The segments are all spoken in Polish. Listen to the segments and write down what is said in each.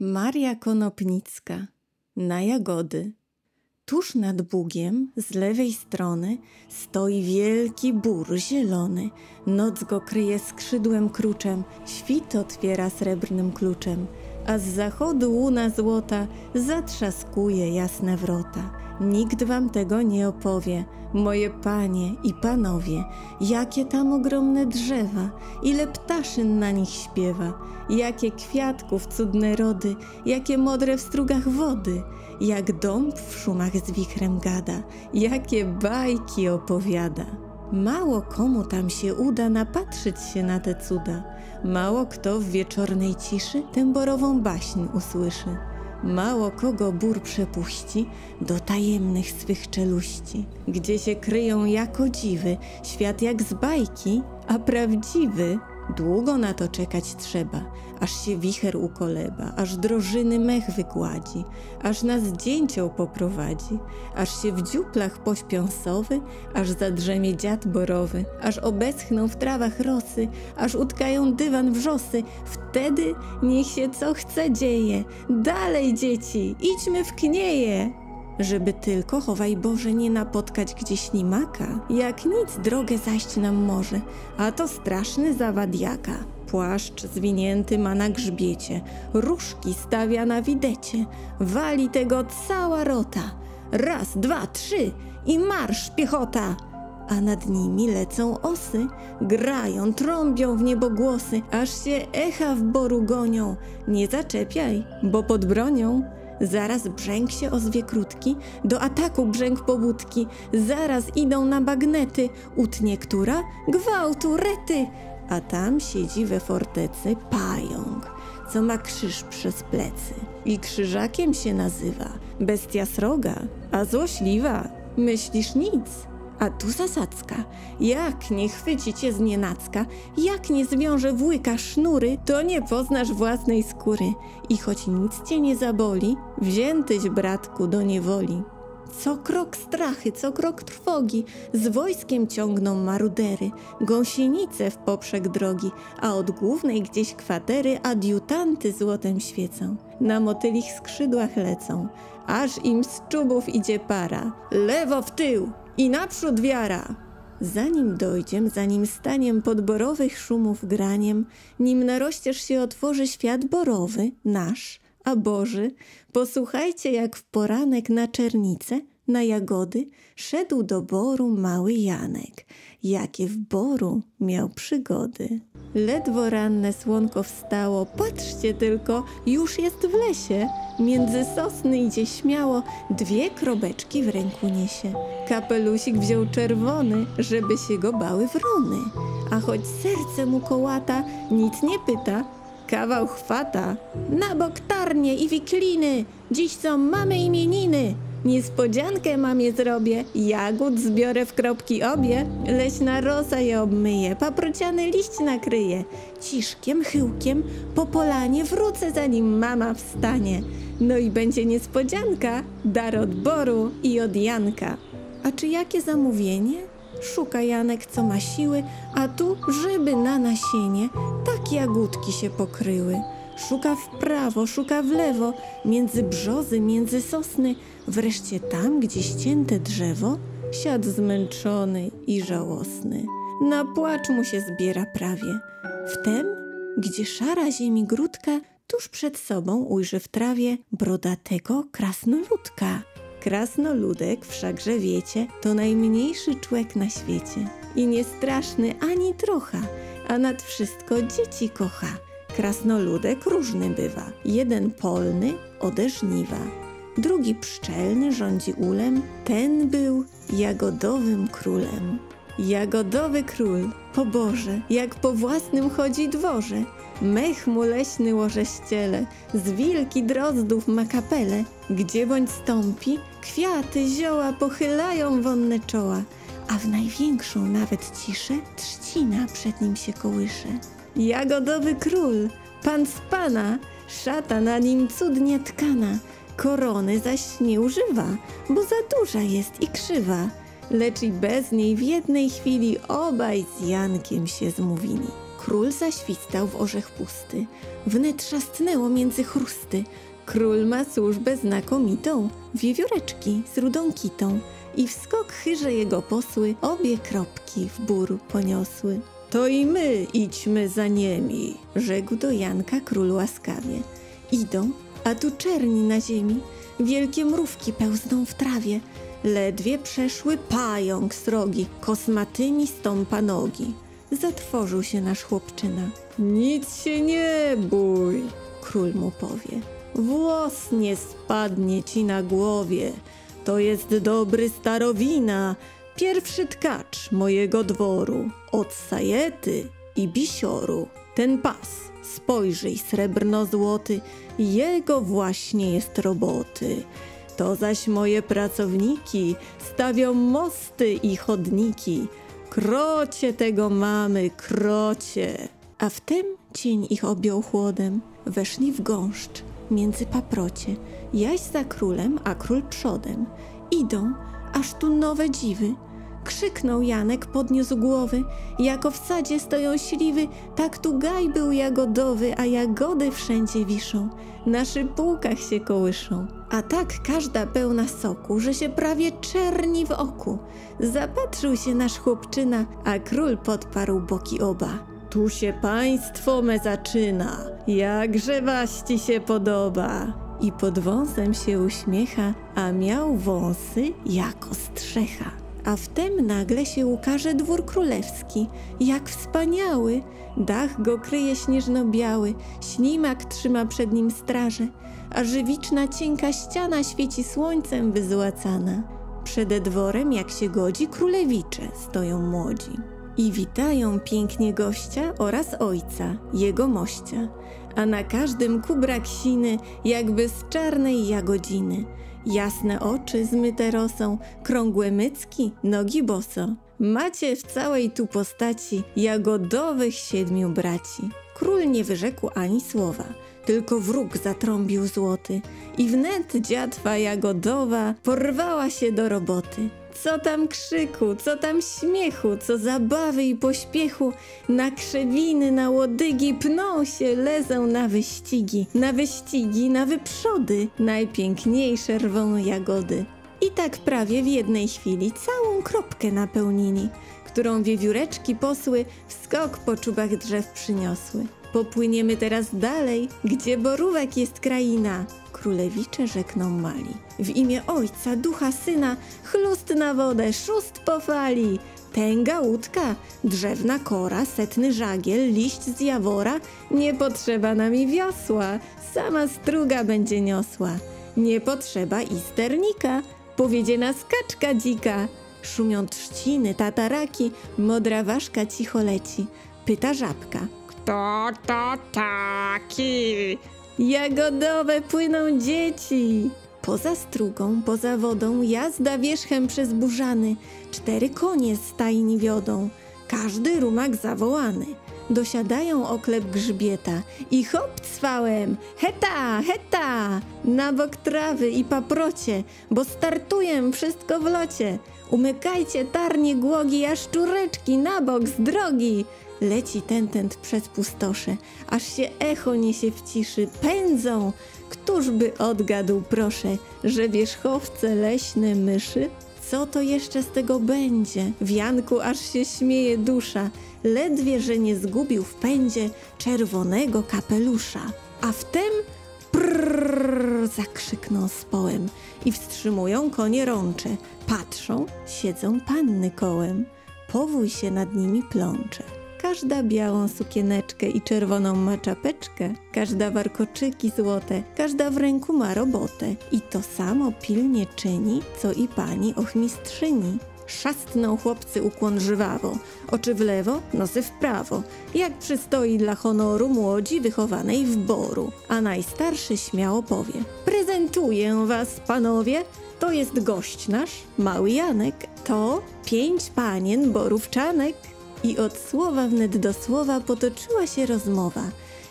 Maria Konopnicka na jagody. Tuż nad Bugiem z lewej strony stoi wielki bór zielony. Noc go kryje skrzydłem kruczem, świt otwiera srebrnym kluczem, a z zachodu łuna złota zatrzaskuje jasne wrota. Nikt wam tego nie opowie, moje panie i panowie, jakie tam ogromne drzewa, ile ptaszyn na nich śpiewa, jakie kwiatków cudne rody, jakie modre w strugach wody, jak dąb w szumach z wichrem gada, jakie bajki opowiada. Mało komu tam się uda napatrzyć się na te cuda, mało kto w wieczornej ciszy tę borową baśń usłyszy. Mało kogo bór przepuści do tajemnych swych czeluści, gdzie się kryją jako dziwy, świat jak z bajki, a prawdziwy. Długo na to czekać trzeba, aż się wicher ukoleba, aż drożyny mech wygładzi, aż nas dzięcioł poprowadzi, aż się w dziuplach pośpią sowy, aż zadrzemie dziad borowy, aż obeschną w trawach rosy, aż utkają dywan wrzosy. Wtedy niech się co chce dzieje. Dalej, dzieci, idźmy w knieje! Żeby tylko, chowaj Boże, nie napotkać gdzieś ślimaka, jak nic drogę zaść nam może, a to straszny zawadiaka. Płaszcz zwinięty ma na grzbiecie, różki stawia na widecie, wali tego cała rota. Raz, dwa, trzy i marsz piechota! A nad nimi lecą osy, grają, trąbią w niebo głosy, aż się echa w boru gonią. Nie zaczepiaj, bo pod bronią Zaraz brzęk się ozwie krótki, do ataku brzęk pobudki, zaraz idą na bagnety, utnie która? Gwałtu, rety! A tam siedzi we fortecy pająk, co ma krzyż przez plecy. I krzyżakiem się nazywa, bestia sroga, a złośliwa. Myślisz nic, a tu zasadzka. Jak nie chwyci cię z nienacka, jak nie zwiąże w łyka sznury, to nie poznasz własnej skóry. I choć nic cię nie zaboli, wziętyś, bratku, do niewoli. Co krok strachy, co krok trwogi, z wojskiem ciągną marudery, gąsienice w poprzek drogi, a od głównej gdzieś kwatery adiutanty złotem świecą, na motylich skrzydłach lecą, aż im z czubów idzie para, lewo w tył, i naprzód wiara! Zanim dojdziem, zanim staniem podborowych szumów graniem, nim naroścież się otworzy świat borowy, nasz, a Boży, posłuchajcie jak w poranek na czernicę, na jagody, szedł do boru mały Janek, jakie w boru miał przygody. Ledwo ranne słonko wstało, patrzcie tylko, już jest w lesie. Między sosny idzie śmiało, dwie krobeczki w ręku niesie. Kapelusik wziął czerwony, żeby się go bały wrony. A choć serce mu kołata, nic nie pyta, kawał chwata. Na bok tarnie i wikliny, dziś są mamy imieniny. Niespodziankę mamie zrobię, jagód zbiorę w kropki obie, leśna rosa je obmyje, paprociany liść nakryje. Ciszkiem, chyłkiem po polanie wrócę zanim mama wstanie. No i będzie niespodzianka, dar od Boru i od Janka. A czy jakie zamówienie? Szuka Janek, co ma siły, a tu żyby na nasienie, tak jagódki się pokryły. Szuka w prawo, szuka w lewo, między brzozy, między sosny, wreszcie tam, gdzie ścięte drzewo, siadł zmęczony i żałosny. Na płacz mu się zbiera prawie. Wtem, gdzie szara ziemi grudka, tuż przed sobą ujrzy w trawie brodatego krasnoludka. Krasnoludek, wszakże wiecie, to najmniejszy człek na świecie i nie straszny ani trocha, a nad wszystko dzieci kocha. Krasnoludek różny bywa. Jeden polny, ode żniwa. Drugi pszczelny, rządzi ulem. Ten był jagodowym królem. Jagodowy król, po Boże, jak po własnym chodzi dworze. Mech mu leśny łoże ściele, z wilki drozdów ma kapele. Gdzie bądź stąpi, kwiaty, zioła pochylają wonne czoła, a w największą nawet ciszę trzcina przed nim się kołysze. Jagodowy król, pan z pana, szata na nim cudnie tkana, korony zaś nie używa, bo za duża jest i krzywa. Lecz i bez niej w jednej chwili obaj z Jankiem się zmówili. Król zaświstał w orzech pusty, wnet trzasnęło między chrusty. Król ma służbę znakomitą, wiewióreczki z rudą kitą i w skok chyże jego posły obie kropki w bór poniosły. To i my idźmy za niemi, rzekł do Janka król łaskawie. Idą, a tu czerni na ziemi, wielkie mrówki pełzną w trawie. Ledwie przeszły pająk srogi, kosmatymi stąpa nogi. Zatworzył się nasz chłopczyna. Nic się nie bój, król mu powie. Włos nie spadnie ci na głowie. To jest dobry starowina, pierwszy tkacz mojego dworu, od sajety i bisioru. Ten pas, spojrzyj srebrno-złoty, jego właśnie jest roboty. To zaś moje pracowniki stawią mosty i chodniki. Krocie tego mamy, krocie. A wtem cień ich objął chłodem, weszli w gąszcz między paprocie. Jaś za królem, a król przodem. Idą, aż tu nowe dziwy. Krzyknął Janek, podniósł głowy. Jako w sadzie stoją śliwy, tak tu gaj był jagodowy, a jagody wszędzie wiszą. Na szypułkach się kołyszą. A tak każda pełna soku, że się prawie czerni w oku. Zapatrzył się nasz chłopczyna, a król podparł boki oba. Tu się państwo me zaczyna, jakże waści się podoba. I pod wąsem się uśmiecha, a miał wąsy jako strzecha. A wtem nagle się ukaże dwór królewski, jak wspaniały. Dach go kryje śnieżno-biały, ślimak trzyma przed nim straże, a żywiczna cienka ściana świeci słońcem wyzłacana. Przed dworem, jak się godzi, królewicze stoją młodzi i witają pięknie gościa oraz ojca, jego mościa, a na każdym kubrak siny, jakby z czarnej jagodziny. Jasne oczy zmyte rosą, krągłe mycki, nogi boso. Macie w całej tu postaci jagodowych siedmiu braci. Król nie wyrzekł ani słowa, tylko wróg zatrąbił złoty i wnet dziatwa jagodowa porwała się do roboty. Co tam krzyku, co tam śmiechu, co zabawy i pośpiechu, na krzewiny, na łodygi pną się, lezą na wyścigi, na wyścigi, na wyprzody, najpiękniejsze rwą jagody. I tak prawie w jednej chwili całą kropkę napełnili, którą wiewióreczki posły w skok po czubach drzew przyniosły. Popłyniemy teraz dalej, gdzie borówek jest kraina. Królewicze rzekną mali. W imię ojca, ducha, syna, chlust na wodę, szóst po fali. Tęga łódka, drzewna kora, setny żagiel, liść z jawora. Nie potrzeba nami wiosła, sama struga będzie niosła. Nie potrzeba i sternika, powiedziena skaczka dzika. Szumią trzciny, tataraki, modra ważka cicho leci. Pyta żabka. To to taki. Jagodowe płyną dzieci. Poza strugą, poza wodą, jazda wierzchem przez burzany. Cztery konie z stajni wiodą, każdy rumak zawołany. Dosiadają oklep grzbieta i hop cwałem, heta, heta, na bok trawy i paprocie, bo startuję wszystko w locie. Umykajcie tarnie głogi, a szczureczki na bok z drogi. Leci tentent przez pustosze, aż się echo niesie w ciszy. Pędzą! Któż by odgadł, proszę, że wierzchowce leśne myszy? Co to jeszcze z tego będzie? W Janku aż się śmieje dusza, ledwie, że nie zgubił w pędzie czerwonego kapelusza. A wtem prrrr zakrzyknął z połem i wstrzymują konie rącze. Patrzą, siedzą panny kołem. Powój się nad nimi plącze. Każda białą sukieneczkę i czerwoną ma czapeczkę, każda warkoczyki złote, każda w ręku ma robotę i to samo pilnie czyni, co i pani ochmistrzyni. Szastną chłopcy ukłon żywawo, oczy w lewo, nosy w prawo, jak przystoi dla honoru młodzi wychowanej w boru. A najstarszy śmiało powie: Prezentuję was, panowie, to jest gość nasz, mały Janek, to pięć panien borówczanek. I od słowa wnet do słowa potoczyła się rozmowa.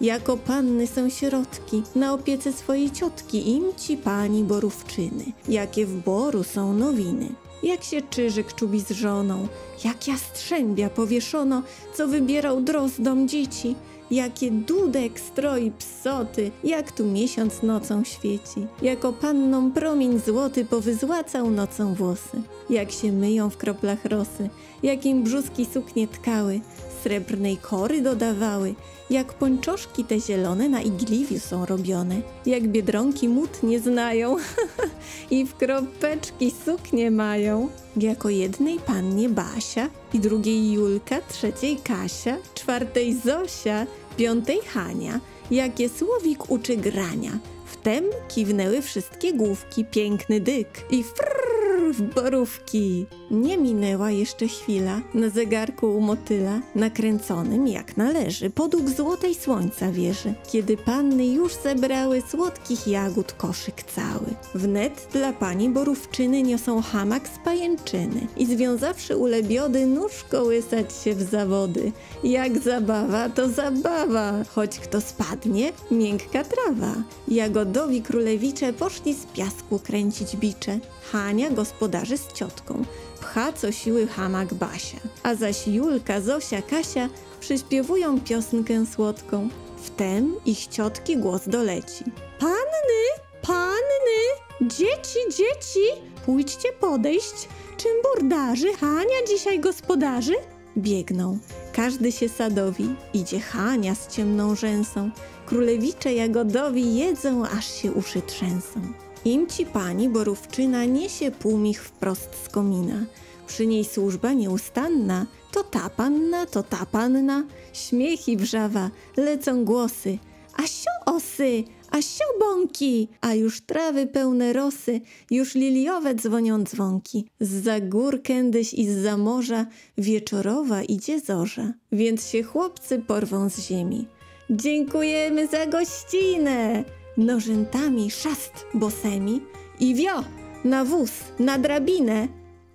Jako panny są środki, na opiece swojej ciotki im ci pani borówczyny, jakie w boru są nowiny. jak się czyżyk czubi z żoną, jak jastrzębia powieszono, co wybierał drozdom dzieci, jakie dudek stroi psoty, jak tu miesiąc nocą świeci, jako panną promień złoty powyzłacał nocą włosy, jak się myją w kroplach rosy, jakim brzuski suknie tkały, srebrnej kory dodawały, jak pończoszki te zielone na igliwiu są robione, jak biedronki mód nie znają i w kropeczki suknie mają. Jako jednej pannie Basia i drugiej Julka, trzeciej Kasia, czwartej Zosia, piątej Hania, jakie słowik uczy grania. Wtem kiwnęły wszystkie główki, piękny dyk i frrrr w borówki. Nie minęła jeszcze chwila na zegarku u motyla, nakręconym jak należy, podług złotej słońca wieży, kiedy panny już zebrały słodkich jagód koszyk cały. Wnet dla pani borówczyny niosą hamak z pajęczyny i związawszy ulebiody nóż kołysać się w zawody. Jak zabawa, to zabawa, choć kto spadnie, miękka trawa. Jagodowi królewicze poszli z piasku kręcić bicze. Hania gospodarzy z ciotką pcha co siły hamak Basia, a zaś Julka, Zosia, Kasia przyśpiewują piosenkę słodką. Wtem ich ciotki głos doleci. Panny, panny, dzieci, dzieci, pójdźcie podejść. Czym burdarzy Hania dzisiaj gospodarzy? Biegną, każdy się sadowi, idzie Hania z ciemną rzęsą. Królewicze jagodowi jedzą, aż się uszy trzęsą. Im ci pani borówczyna niesie płumich wprost z komina. Przy niej służba nieustanna, to ta panna, to ta panna. Śmiech i wrzawa, lecą głosy. A sio osy, a sio bąki, a już trawy pełne rosy, już liliowe dzwonią dzwonki. Z gór kędyś i z morza wieczorowa idzie zorza, więc się chłopcy porwą z ziemi. Dziękujemy za gościnę! Nożętami szast bosemi i wio, na wóz, na drabinę.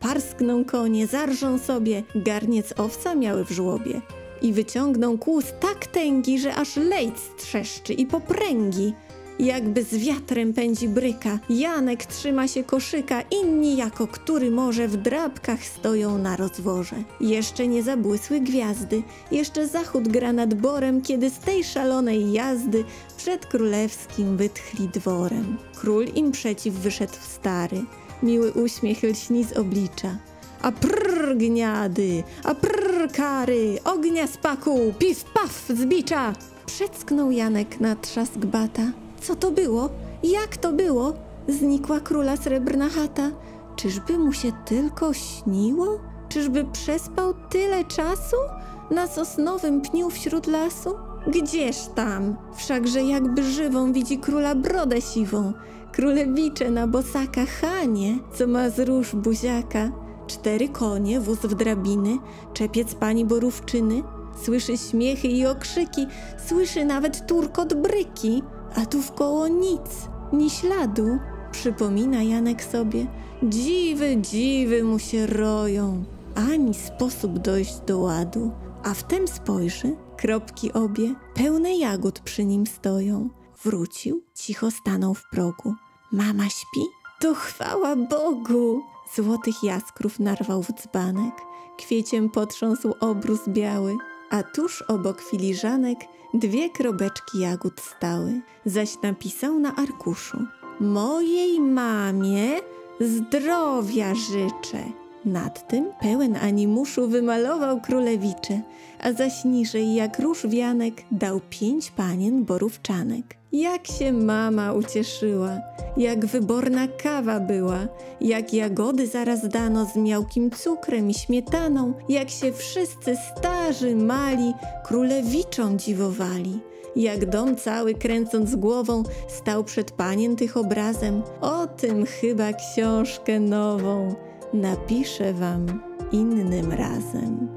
Parskną konie, zarżą sobie, garniec owca miały w żłobie. I wyciągną kłus tak tęgi, że aż lejc trzeszczy i popręgi. Jakby z wiatrem pędzi bryka, Janek trzyma się koszyka, inni jako który może w drabkach stoją na rozworze. Jeszcze nie zabłysły gwiazdy, jeszcze zachód gra nad borem, kiedy z tej szalonej jazdy przed królewskim wytchli dworem. Król im przeciw wyszedł stary, miły uśmiech lśni z oblicza. A prrr gniady, a prrr kary, ognia spaku, pif paf z bicza! Przecknął Janek na trzask bata. Co to było? Jak to było? Znikła króla srebrna chata. Czyżby mu się tylko śniło? Czyżby przespał tyle czasu? Na sosnowym pniu wśród lasu? Gdzież tam? Wszakże jakby żywą widzi króla brodę siwą. Królewicze na bosaka Hanie, co ma z róż buziaka. Cztery konie, wóz w drabiny, czepiec pani borówczyny. Słyszy śmiechy i okrzyki, słyszy nawet turkot bryki a tu wkoło nic, ni śladu. Przypomina Janek sobie, dziwy, dziwy mu się roją, ani sposób dojść do ładu. A wtem spojrzy, kropki obie, pełne jagód przy nim stoją. Wrócił, cicho stanął w progu. Mama śpi? To chwała Bogu! Złotych jaskrów narwał w dzbanek, kwieciem potrząsł obrus biały, a tuż obok filiżanek dwie krobeczki jagód stały, zaś napisał na arkuszu: Mojej mamie zdrowia życzę. Nad tym pełen animuszu wymalował królewicze, a zaś niżej jak róż wianek dał pięć panien borówczanek. Jak się mama ucieszyła, jak wyborna kawa była, jak jagody zaraz dano z miałkim cukrem i śmietaną, jak się wszyscy starzy mali królewiczą dziwowali. Jak dom cały kręcąc głową stał przed panien tych obrazem, o tym chyba książkę nową napiszę wam innym razem.